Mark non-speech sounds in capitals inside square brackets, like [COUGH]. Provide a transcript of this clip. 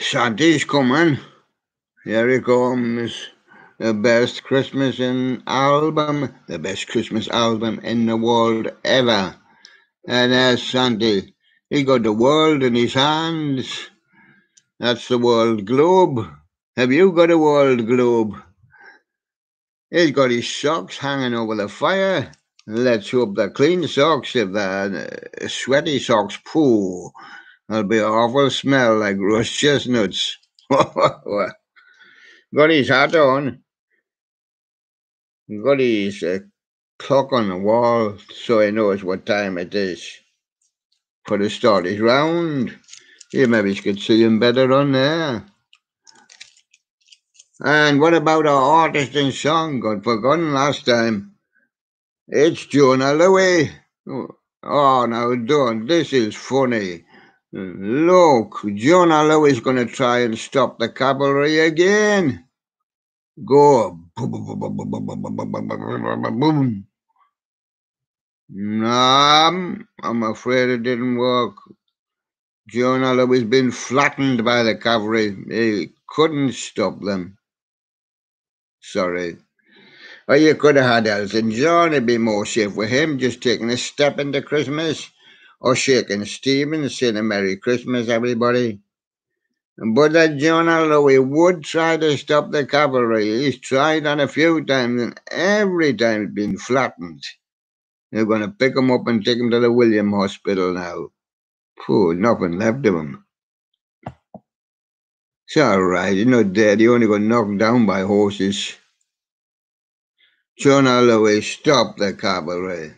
Santa's coming. Here he comes. The best Christmas in album, the best Christmas album in the world ever. And there's Santa. He got the world in his hands. That's the world globe. Have you got a world globe? He's got his socks hanging over the fire. Let's hope they're clean socks. If they're uh, sweaty socks, poo, there'll be an awful smell like roast chestnuts. [LAUGHS] got his hat on. Got his uh, clock on the wall so he knows what time it is. For the start is round. You maybe could see him better on there. And what about our artist and song? Got forgotten last time. It's Jona Lewie. Oh, now don't. This is funny. Look, Jona Lewie's going to try and stop the cavalry again. Go. Boom. Nah, I'm afraid it didn't work. Jona Lewie's been flattened by the cavalry. He couldn't stop them. Sorry. Well, you could have had Elton John. It'd be more safe with him just taking a step into Christmas Oh, or Shakin' Stevens saying a Merry Christmas, everybody. But that Jona Lewie would try to stop the cavalry. He's tried on a few times, and every time he's been flattened. They're going to pick him up and take him to the William Hospital now. Poor, nothing left of him. It's all right. He's not dead. He only got knocked down by horses. Jona Lewie, stop the cavalry.